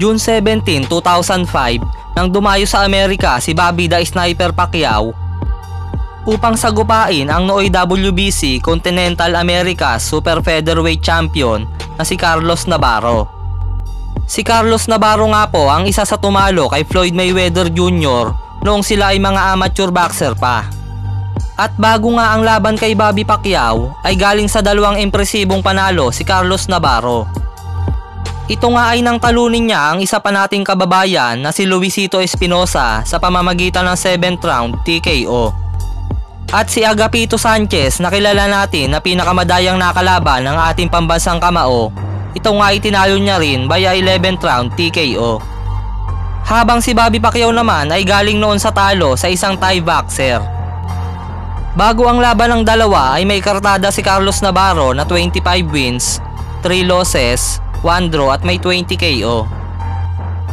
June 17, 2005, nang dumayo sa Amerika si Bobby the Sniper Pacquiao upang sagupain ang nooy WBC Continental America Super Featherweight Champion na si Carlos Navarro. Si Carlos Navarro nga po ang isa sa tumalo kay Floyd Mayweather Jr. noong sila ay mga amateur boxer pa. At bago nga ang laban kay Bobby Pacquiao ay galing sa dalawang impresibong panalo si Carlos Navarro. Ito nga ay nang talunin niya ang isa pa nating kababayan na si Luisito Espinosa sa pamamagitan ng 7th round TKO. At si Agapito Sanchez na kilala natin na pinakamadayang nakalaban ng ating pambansang kamao, ito nga ay tinalo niya rin via 11th round TKO. Habang si Bobby Pacquiao naman ay galing noon sa talo sa isang Thai boxer. Bago ang laban ng dalawa ay may kartada si Carlos Navarro na 25 wins, 3 losses, 1 draw at may 20 KO.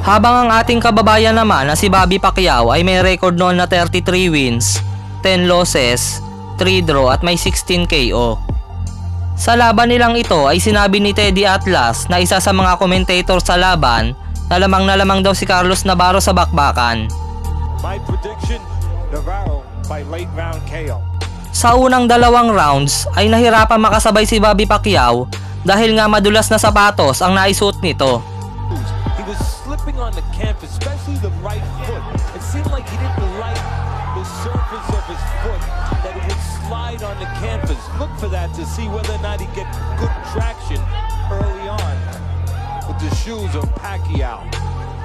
Habang ang ating kababayan naman na si Bobby Pacquiao ay may record noon na 33 wins, 10 losses, 3 draw at may 16 KO. Sa laban nilang ito ay sinabi ni Teddy Atlas na isa sa mga commentator sa laban na lamang na lamang daw si Carlos Navarro sa bakbakan. My prediction, Navarro by late round KO. Sa unang dalawang rounds ay nahirapan makasabay si Bobby Pacquiao dahil nga madulas na sapatos ang naisuot nito. He was slipping on the canvas, especially the right foot. It seemed like he didn't the surface of his foot, that it would slide on the canvas. Look for that to see whether not he get good traction early on with the shoes of Pacquiao.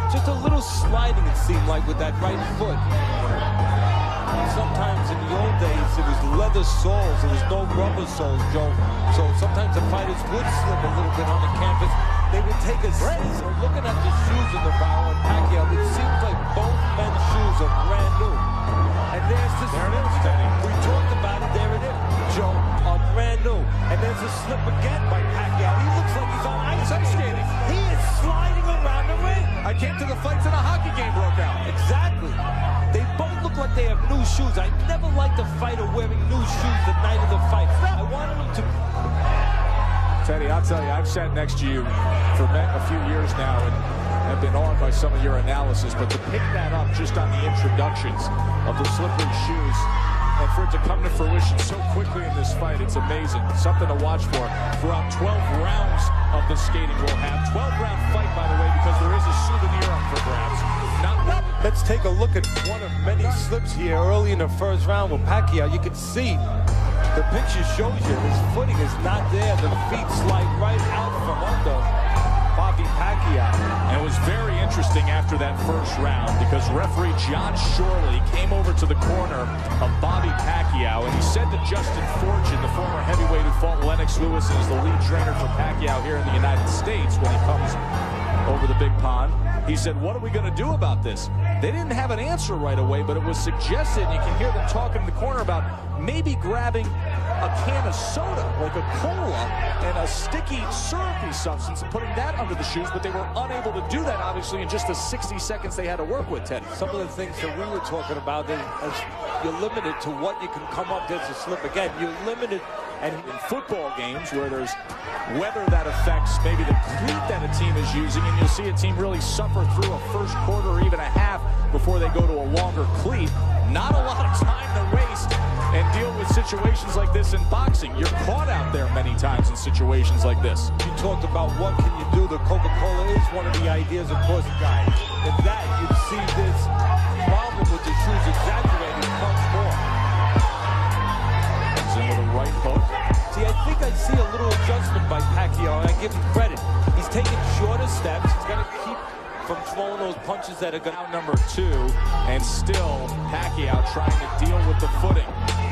Just a little sliding it seemed like with that right foot. Sometimes leather soles, there was no rubber soles, Joe. So sometimes the fighters would slip a little bit on the canvas. They would take a seat. So looking at the shoes of Navarro and Pacquiao, it seems like both men's shoes are brand new. And there's the there it is, We talked about it, there it is. Joe, are brand new. And there's a slip again by Pacquiao. He looks like like they have new shoes. I never liked a fighter wearing new shoes the night of the fight. I wanted him to. Teddy, I'll tell you, I've sat next to you for a few years now and have been awed by some of your analysis, but to pick that up just on the introductions of the slippery shoes and for it to come to fruition so quickly in this fight, it's amazing. Something to watch for throughout 12 rounds of the skating we'll have. 12 round fight, by the way, because there is a souvenir up for grabs. Not. Let's take a look at one of many slips here early in the first round with Pacquiao. You can see the picture shows you his footing is not there. The feet slide right out from under Pacquiao. And it was very interesting after that first round because referee Jon Schorle came over to the corner of Bobby Pacquiao and he said to Justin Fortune, the former heavyweight who fought Lennox Lewis and is the lead trainer for Pacquiao here in the United States when he comes over the big pond. He said, what are we going to do about this? They didn't have an answer right away, but it was suggested, and you can hear them talking in the corner about maybe grabbing a can of soda, like a cola, and a sticky, syrupy substance and putting that under the shoes, but they were unable to do that, obviously, in just the 60 seconds they had to work with, Teddy. Some of the things that we were talking about, as you're limited to what you can come up against to slip. Again, you're limited And in football games where there's weather that affects maybe the cleat that a team is using, and you'll see a team really suffer through a first quarter or even a half before they go to a longer cleat. Not a lot of time to and deal with situations like this in boxing. You're caught out there many times in situations like this. you talked about what can you do. The Coca-Cola is one of the ideas, of course, guys. And that you'd see this problem with the shoes exaggerated much more. Comes in with a right hook. See, I think I see a little adjustment by Pacquiao, and I give him credit. He's taking shorter steps. He's going to keep from throwing those punches that are going Round number two, and still Pacquiao trying to deal with the.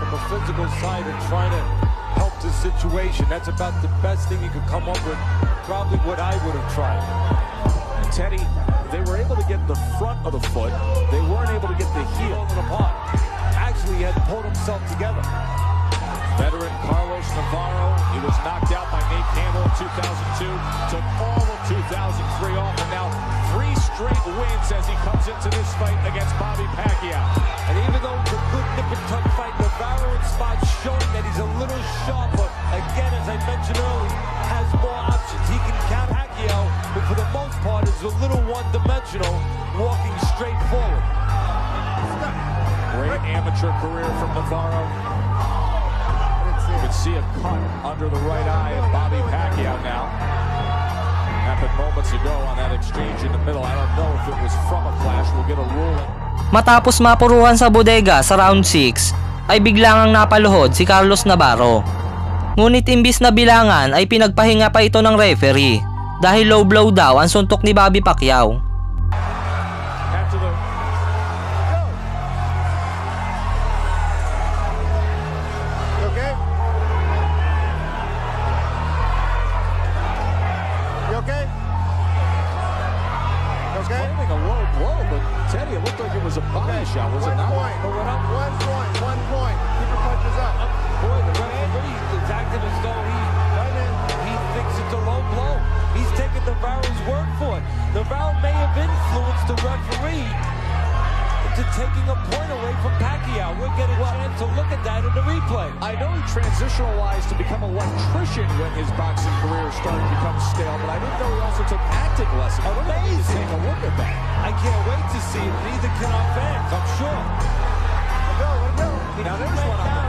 from a physical side and trying to help the situation. That's about the best thing you could come up with. Probably what I would have tried. Teddy, they were able to get the front of the foot. They weren't able to get the heel Pulling apart. Actually, he had pulled himself together. Veteran Carlos Navarro, he was knocked out by Nate Campbell in 2002, took all of 2003 off, and now three straight wins as he comes into this fight against Bobby Pacquiao. And even though it's a good nip and tuck fight, Navarro in spots showing that he's a little sharper. Again, as I mentioned earlier, has more options. He can count Pacquiao, but for the most part is a little one-dimensional, walking straight forward. Great amateur career from Navarro. Can see a cut under the right eye of Bobby Pacquiao now. Happened moments ago on that exchange in the middle. I don't know if it was from a clash. We'll get a ruling. Matapos mapuruhan sa bodega sa round 6, ay biglang ang napaluhod si Carlos Navarro. Ngunit imbis na bilangan ay pinagpahinga pa ito ng referee dahil low blow daw ang suntok ni Bobby Pacquiao. Shot, was it One not? point. But what I'm- One point. One point. Your punches up. Boy, the referee is acting as though he, he thinks it's a low blow. He's taking the Navarro's word for it. Navarro may have influenced the referee into taking a point away from Pacquiao. We'll get a chance to look at that in the replay. I know he transitionalized to become an electrician when his boxing career started to become stale, but I didn't know he also took acting lessons. We're gonna need to Amazing. take a look at that. I can't wait to see it. Neither can our fans, I'm sure. Let go. Now, there's one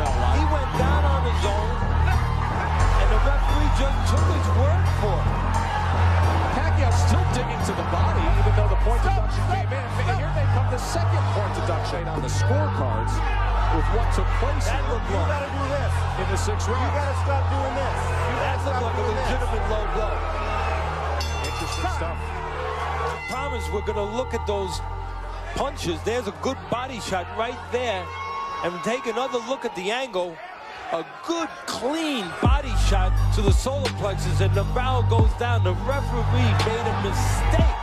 That You looked gotta do this. in the sixth round. You gotta stop doing this. You that looked like a doing this. legitimate low blow. Interesting stuff. promise we're going to look at those punches. There's a good body shot right there. And take another look at the angle. A good, clean body shot to the solar plexus, and Navarro goes down. The referee made a mistake.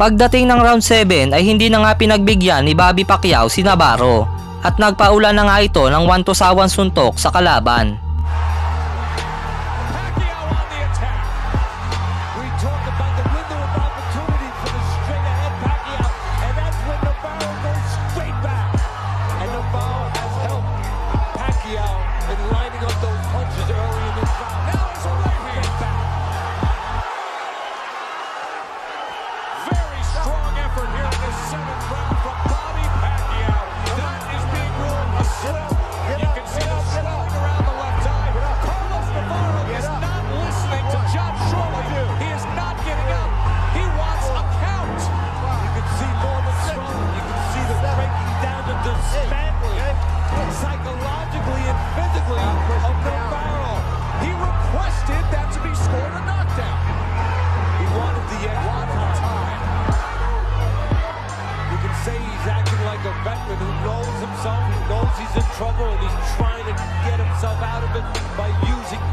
Pagdating ng round 7 ay hindi na nga pinagbigyan ni Bobby Pacquiao si Navarro at nagpaula na nga ito ng 1 to sawan suntok sa kalaban. Psychologically and physically of Navarro. He requested that to be scored a knockdown. He wanted the extra time. You can say he's acting like a veteran who knows himself, he knows he's in trouble, and he's trying to get himself out of it by using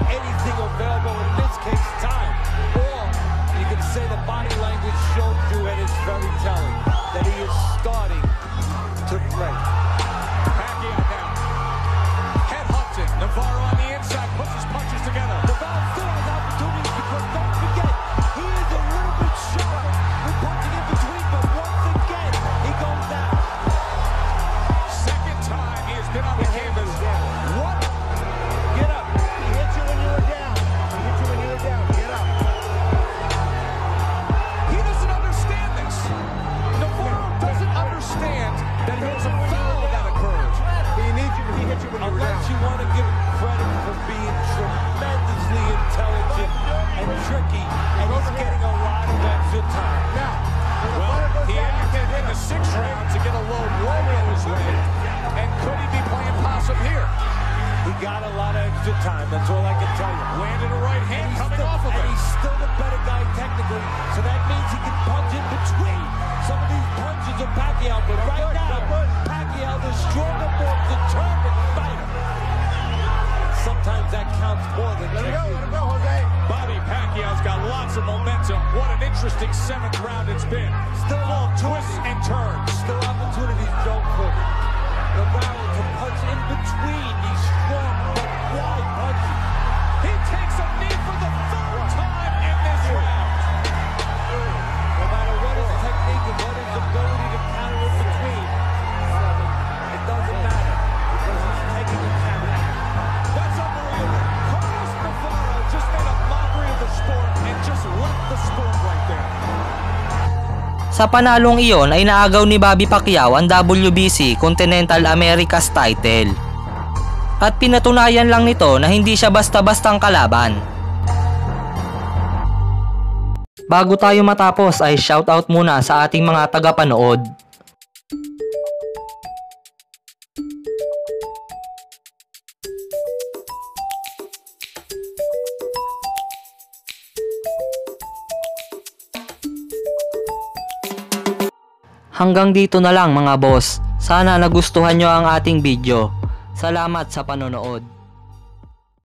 want to give him credit for being tremendously intelligent and tricky, and he's getting a lot of extra time. Now, Well, he acted in the sixth round to get a low blow in his way. And could he be playing possum here? He got a lot of extra time. That's all I can tell you. Landed a right hand coming still, off of and it. he's still the better guy technically, so that means he can punch in between some of these punches of Pacquiao. But right now. Pacquiao, the stronger, more determined that counts more than Let go. Let go, Jose. Bobby Pacquiao's got lots some momentum. What an interesting seventh round it's been. Still of twists and turns. Still opportunities, Joe, for Sa panalong iyon ay naagaw ni Bobby Pacquiao ang WBC Continental Americas title. At pinatunayan lang nito na hindi siya basta-bastang kalaban. Bago tayo matapos ay shoutout muna sa ating mga tagapanood. Hanggang dito na lang mga boss. Sana nagustuhan nyo ang ating video. Salamat sa panonood.